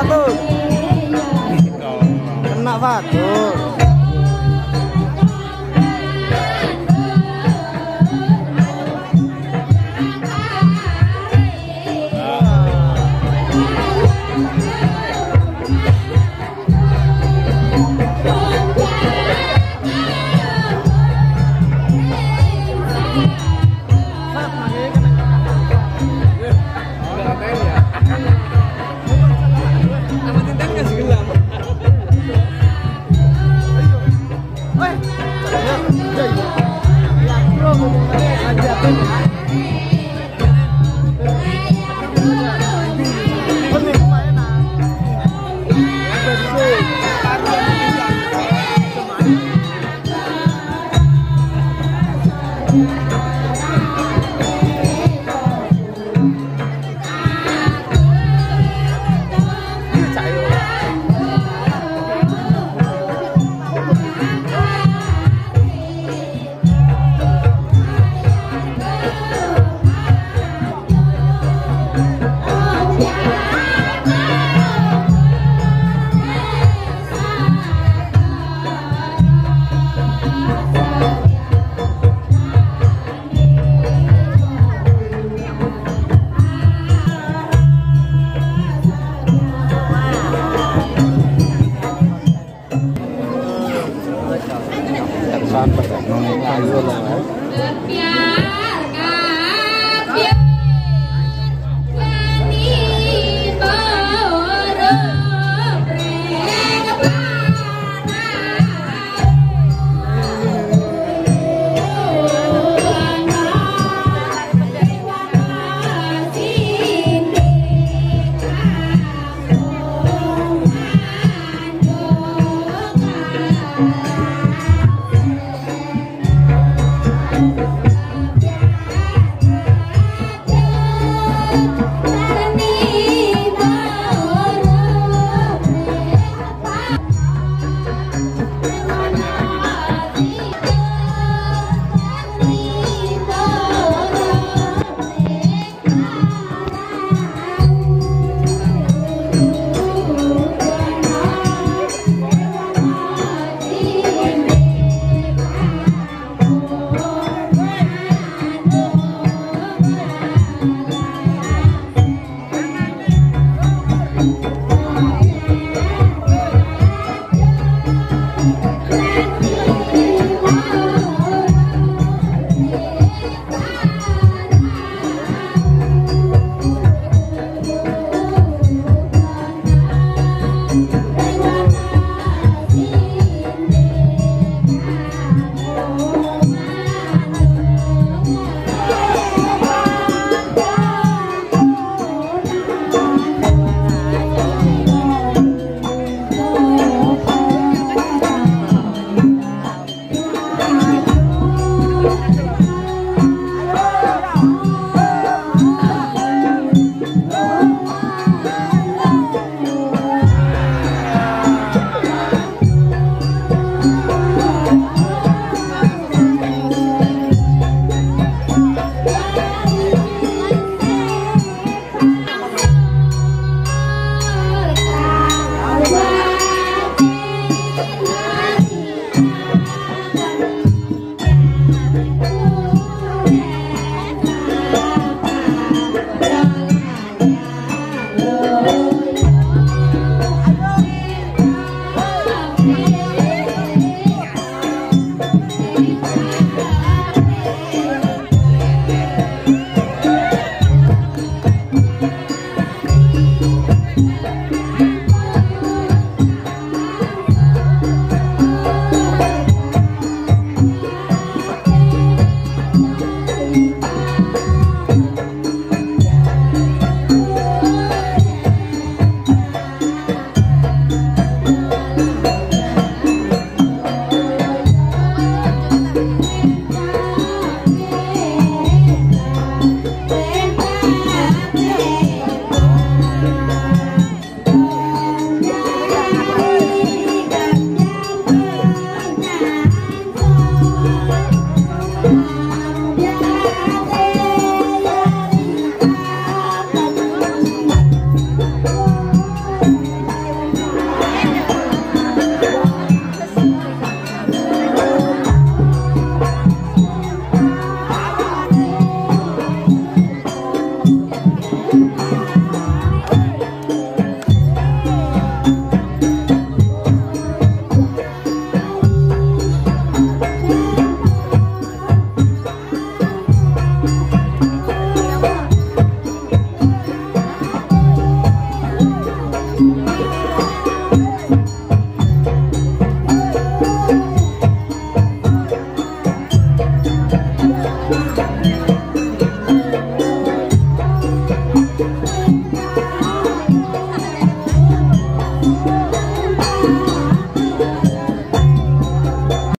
fatur kena fatur